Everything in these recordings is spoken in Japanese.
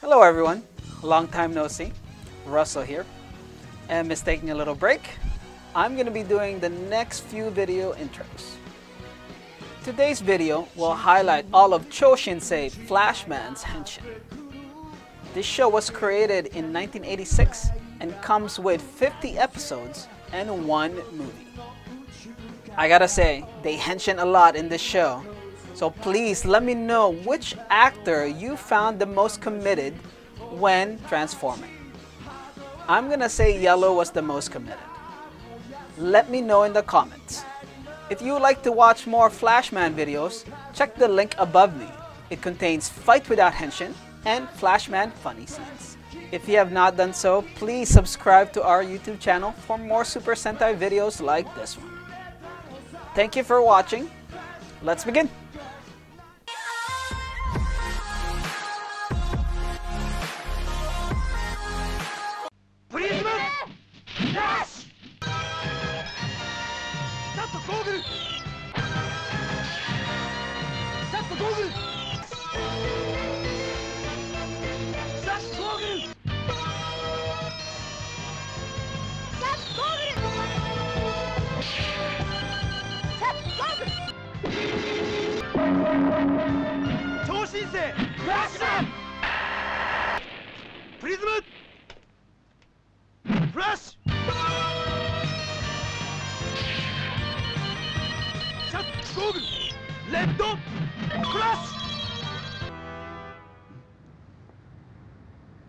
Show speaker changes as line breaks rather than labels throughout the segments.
Hello everyone, long time no see. Russell here. And mistaking a little break, I'm going to be doing the next few video intros. Today's video will highlight all of Choshinsei Flashman's henshin. This show was created in 1986 and comes with 50 episodes and one movie. I gotta say, they henshin a lot in this show, so please let me know which actor you found the most committed when transforming. I'm gonna say Yellow was the most committed. Let me know in the comments. If you would like to watch more Flashman videos, check the link above me. It contains Fight Without Henshin and Flashman funny scenes. If you have not done so, please subscribe to our YouTube channel for more Super Sentai videos like this one. Thank you for watching. Let's begin!
シ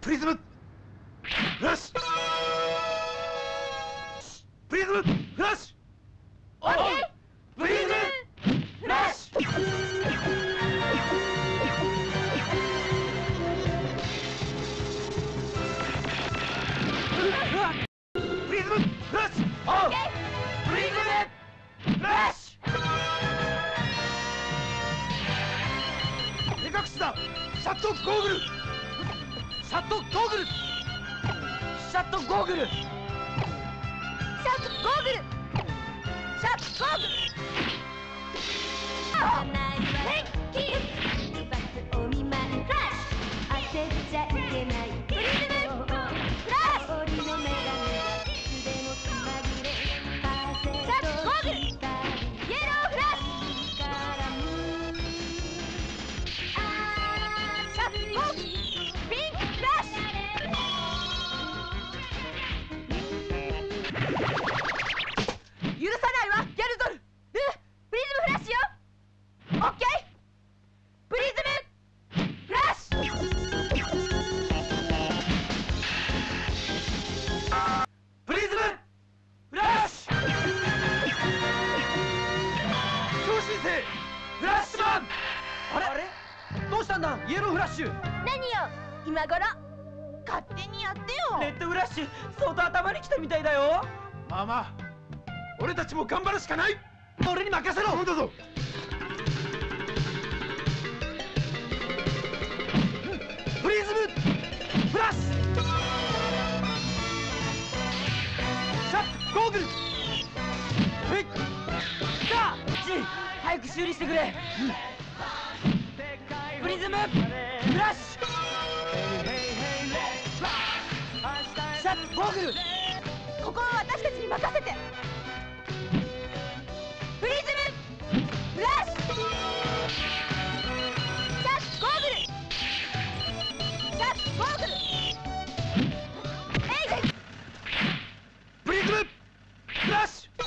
プシャットゴー
今頃勝手にやってよ。
レッドフラッシュ相当頭にきたみたいだよ。まあまあ俺たちも頑張るしかない。俺に任せろ。そうだぞ。プリズムフラッシュシャットゴーグル。えいさあ早く修理してくれ。プリズムゴーグル。
ここは私たちに任せて。プリズム。フラッシュシャットゴーグル。シャットゴーグル。えい
プリズム。フラッシュ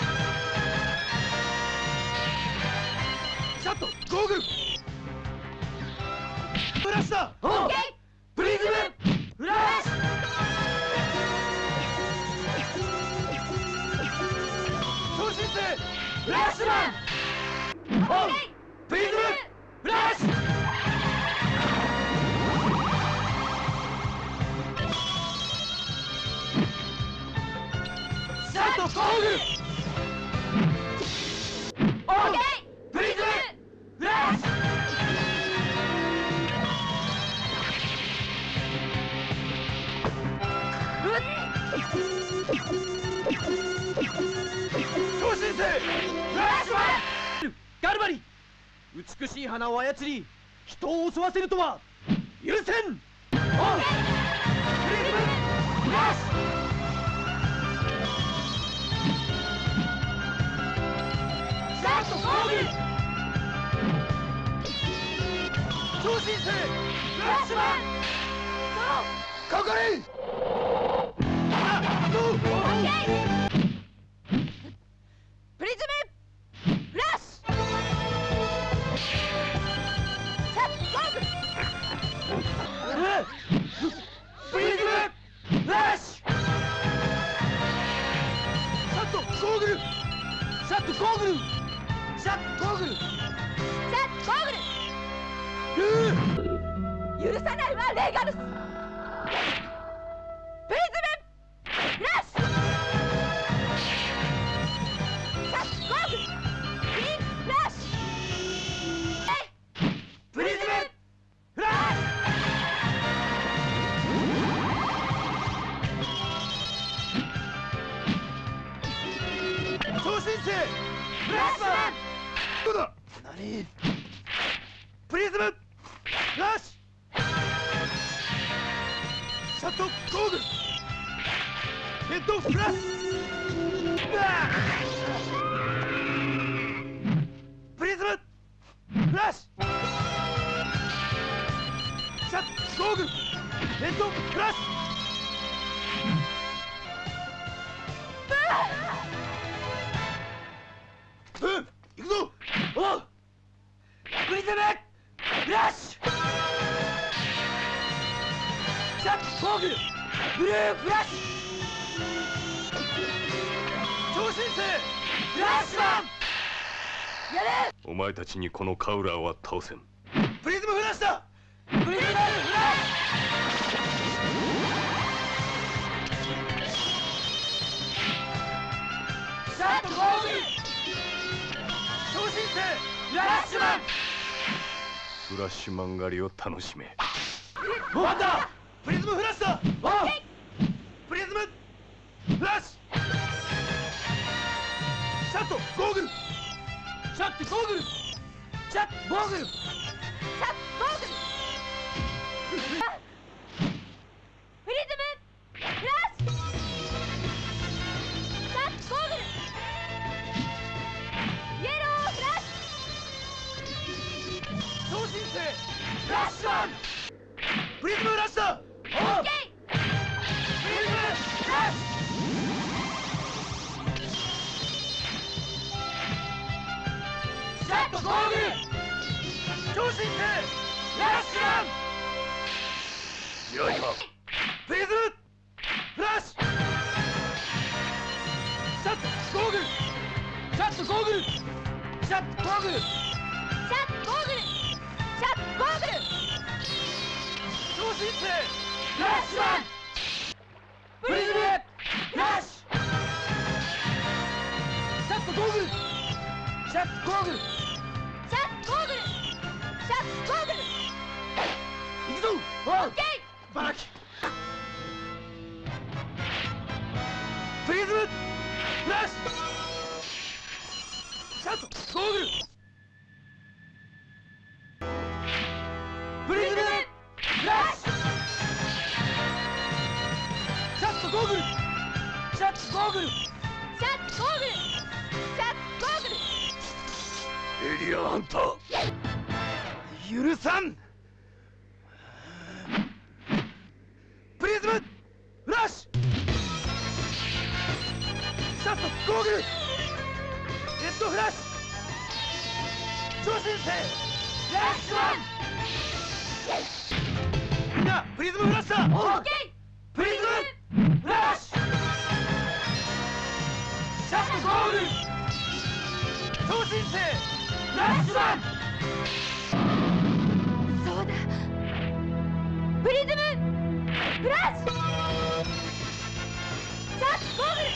シャットゴーグル。フラッシュだ美しい花を操り人を襲わせるとは許せん!オンプPrism Flash。Shut Goggle。ヘッドフラッシュ。 Prism Flash。Shut Goggle。ヘッドフラッシュ。フラッシュ超新星フラッシュマンやれ
お前たちにこのカウラーは倒せん。
プリズムフラッシュだ。プリズムフラッシュシャットゴーグル。超新星フラッシュマン。
フラッシュマン狩りを楽しめ。
ワンダープリズムフラッシュだ。プリズムフラッシュ。シャットゴーグル。シャットゴーグル。シャットゴーグル。
シ
ャット超新星フラッシュマン
やりま
プリズフラッシュシャットゴーグ。ルシャットゴーグ。ルシャットゴーグ。ル
シャッゴーグ。ルシャッゴーグ。ル
超新星ラッシュマンプリズムフラッシュシャットゴーグ。ルシャットゴーグ。ルバラキ。プリズムフラッシュシャット。ゴーグル。プリズムフラッシュシャットゴーグル。シャットゴーグル。
シャットゴーグル。シャットゴーグル。
エイリアンハンター。
許さんグルレッドフラッシュ超新星フラッシュマンみんなプリズムフラッシュだ
オッケー
プリズムフラッシュシャットゴール超新星フラッシュマン
そうだ。プリズム。フラッシュシャッ
トゴール。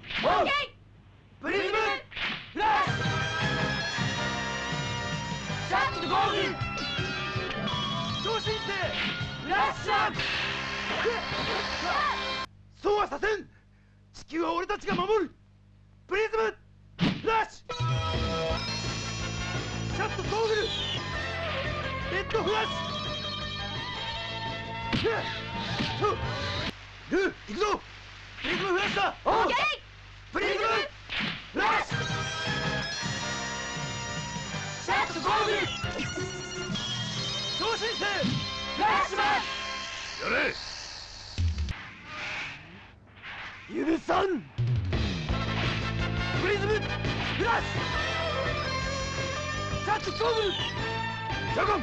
プリズムフラッシュシャットゴーグル超新星ラッシャーそうはさせん地球は俺たちが守るプリズムフラッシュシャットゴーグルレッドフラッシュルー行くぞプリズムフラッシュだ
オッケー
プリズムフラッシュシャットゴーグル超新星ラッシュマン
やれ
許さん。プリズムフラッシュシャットゴーグル
ジャガン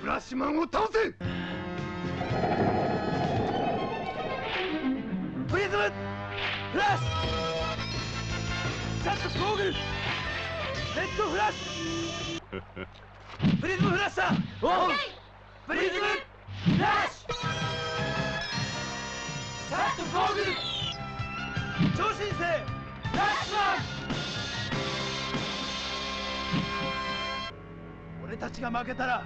フラッシュマンを倒せ
プリズムフラッシュシャットゴーグルレッドフラッシュ。プリズムフラッシュだオンプリズムフラッシュ。シャットゴーグル超新星フラッシュマン。俺たちが負けたら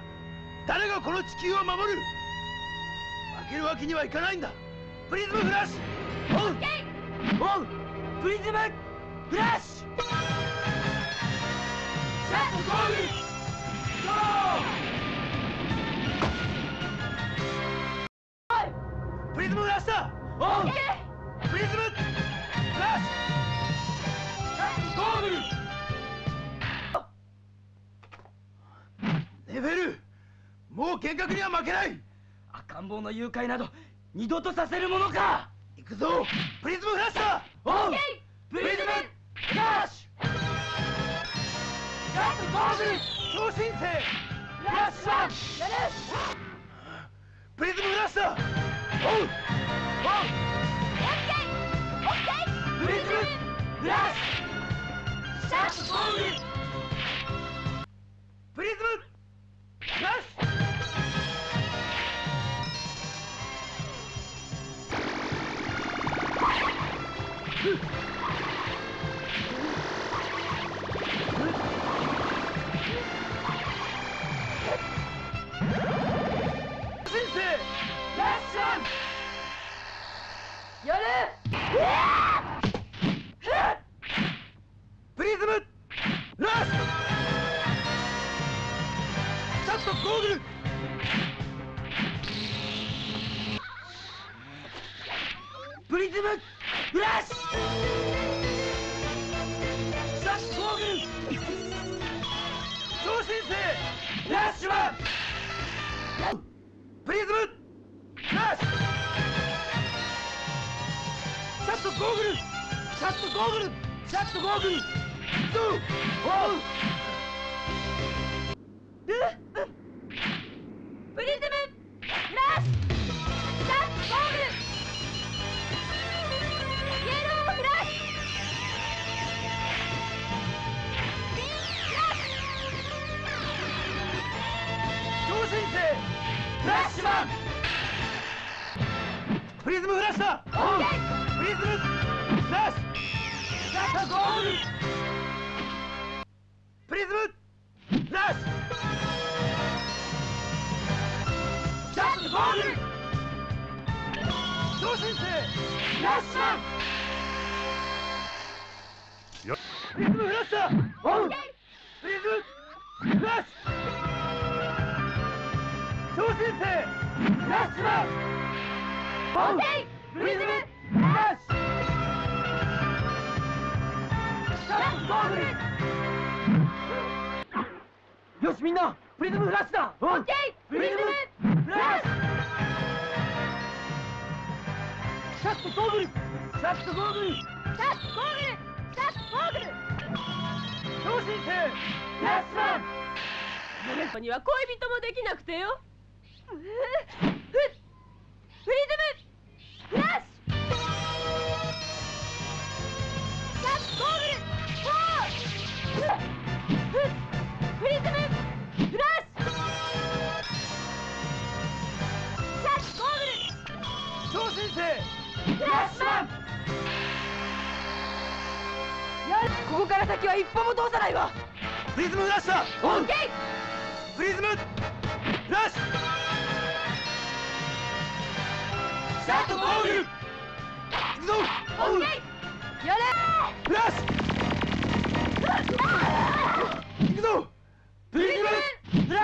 誰がこの地球を守る。負けるわけにはいかないんだ。プリズムフラッシュ。オンオンプリズムフラッシュシャットゴーグルゴープリズムフラッシュだオンプリズムフラッシュシャットゴーグルネベルもう幻覚には負けない赤ん坊の誘拐など二度とさせるものか行くぞプリズムフラッシュだオンプリズムフラッシュシャットゴーグル超新星ラッシュマンプリズムフラッシュだシャットゴーグルプリズムフラッシュ!シャットゴーグル超新星フラッシュマン!プリズムフラッシュシャットゴーグルシャットゴーグルシャットゴーグルツーオンよしみんなプリズムフラッシュだオンプリズムフラッシュシャットゴーグルシャットゴーグル
シャットゴーグル
超新星フラッシュマン。
あなたには恋人もできなくてよ。
行くぞ。プリズムフラ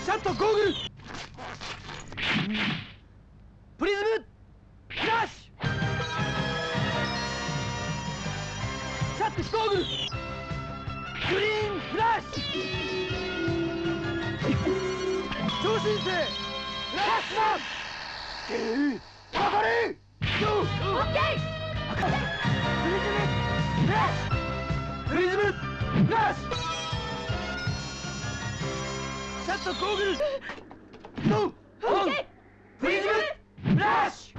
シシャットゴーグル。ャットゴーグルゴー
オッケ
プリズムフラッシュ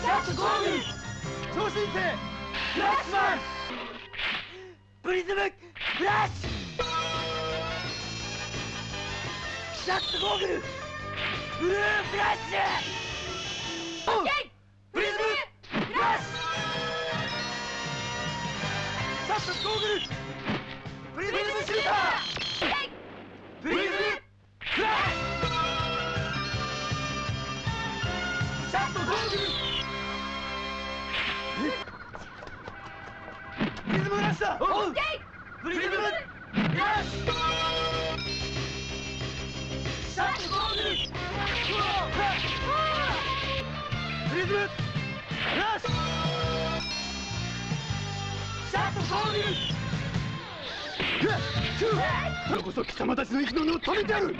シャットゴーグル超新星フラッシュマンプリズムフラッシュシャットゴーグルブルーフラッシュ
オッケ
プリズムフラッシシャットゴーグルプリズムシュータープリズムフラッシュシャットゴーグルプリズムフラッシュだ
ーオッケ
プリズムフラッシュシャットゴーグルプリズムフラッシュシャットゴーグル今こそ貴様たちの息の根を止めてやる。負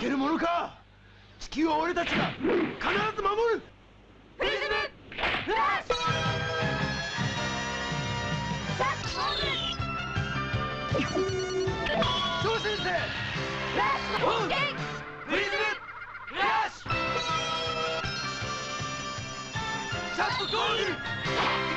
けるものか。地球は俺たちが。必ず守る。
プリズムフラッシュシャックゴーグル
超新星
フラッシュオッケー
プリズムフラッシュシャットゴール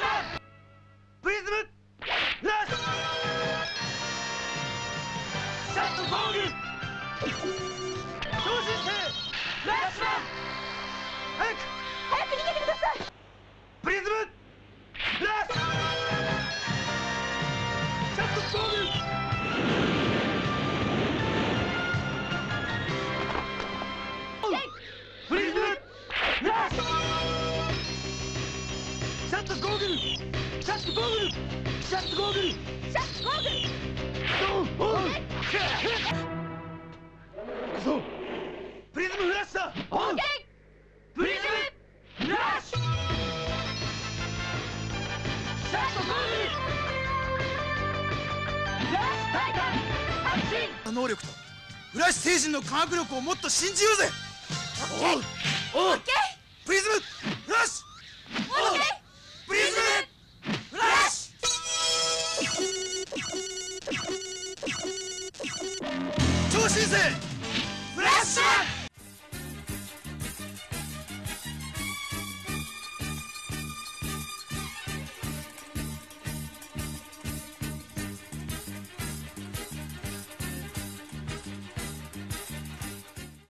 プリズムラッシュシャットゴール超新星ラッシュ
能力とフラッシュ星人の科学力をもっと信じようぜ。おうおうプリズム